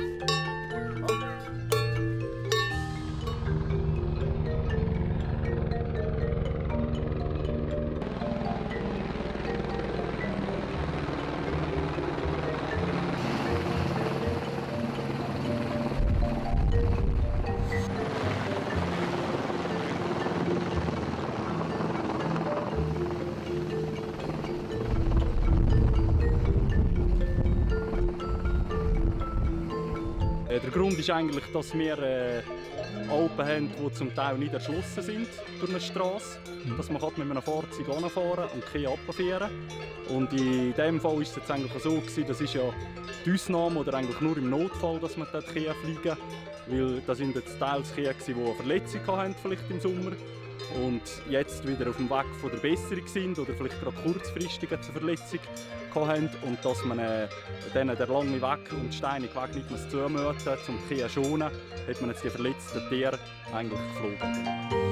Oh. Der Grund ist eigentlich, dass wir äh, Alpen haben, die zum Teil nicht erschlossen sind durch eine Straße. Dass man mit einem Fahrzeug anfahren und keine runterfahren Und in diesem Fall war es jetzt eigentlich so, gewesen, das ist ja die Ausnahme oder eigentlich nur im Notfall, dass man dort fliegen kann. Weil da sind jetzt teils Kühe, die eine Verletzung hatten, vielleicht im Sommer und jetzt wieder auf dem Weg von der Besserung sind oder vielleicht gerade kurzfristig eine Verletzung hatten und dass man äh, denen den langen Weg und steinige Weg nicht mehr zumuten, um die Kühe schonen, hat man jetzt die verletzten Tiere eigentlich geflogen.